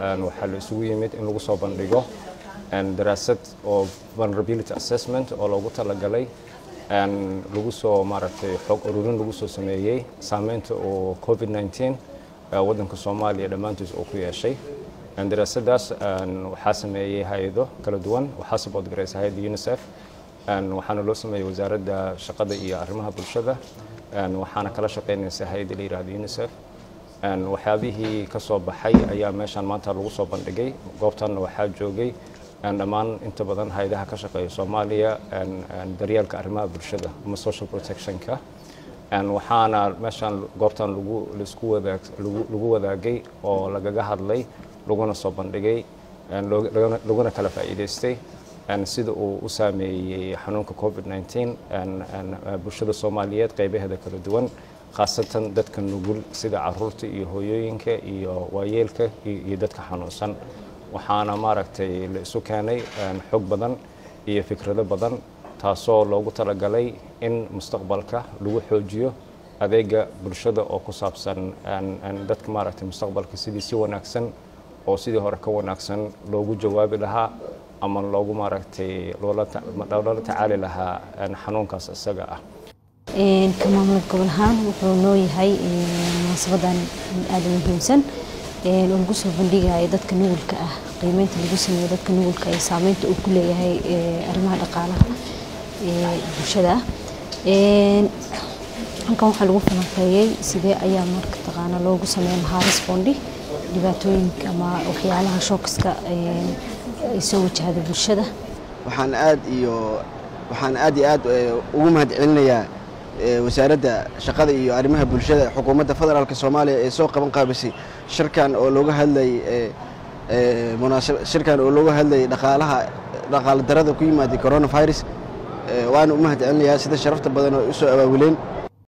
waxaa la isugu yimid in lagu soo bandhigo. Daraasad oo vulnerability assessment oo loogu talagalay lagu soo maaragtay xog ururin lagu soo sameeyey saameynta oo covid 19 waddanka soomaaliya dhammaantiis uu ku yeeshay. Daraasadaas waxaa sameeyey hay'ado kala duwan. Waxaa support garaysa hay'adda unicef. Waxaana loo sameeyey wasaaradda shaqada iyo arrimaha bulshada. Waxaana kala shaqeynaysa hay'adda la yihahdo unicef waxyaabihii ka soo baxay ayaa meeshaan maanta lagu soo bandhigay. Goobtanna waxaa joogay. Dhammaan inta badan hay'adaha ka shaqeeya soomaaliya daryeelka arrimaha bulshada ama social protectionka. Waxaana meeshaan goobtan lagu wadaagay oo lagaga hadlay laguna soo bandhigay laguna kala faa'iidaystay. Sida uu u saameeyey xanuunka covid 19 bulshada soomaaliyeed qaybaheeda kala duwan khaasatan dadka nugul sida carruurta iyo hooyooyinka iyo waayeelka iyo dadka xanuunsan. Waxaana maaragtay la isu keenay xog badan iyo fikrado badan taasoo loogu talagalay in mustaqbalka lagu xoojiyo adeega bulshada oo ku saabsan dadka maaragtay mustaqbalka sidii si wanaagsan oo sidii hore ka wanaagsan loogu jawaabi lahaa ama loogu maaragtay loola tacaali lahaa xanuunkaas isaga ah ka maamul gobol ahaan wuxuu noo yahay munaasabadan aada muhiimsan. Oo lagu soo bandhigayo dadka nugulka ah qiimeynta lagu sameeyo dadka nugulka ee saameynta uu ku leeyahay arrimaha dhaqaalaha bulshada. Halkan waxaa lagu falanqeeyey sidee ayaa marka taqaana loogu sameyn lahaa respondi dhibaatooyinka ama waxyaalaha shookiska soo wajahda bulshada. Waxaan aad iyo waxaan aad iyo aad ugu mahad celinayaa wasaaradda shaqada iyo arrimaha bulshada xukuumadda federaalk soomaaliya ee soo qaban qaabisay shirkan oo looga hadlay shirkan oo looga hadlayay dhaqaalaha dhaqaala darada ku yimaaday coronavirus waana u mahad celinayaa sida sharafta badan oo u soo awaawileen